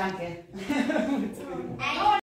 Danke.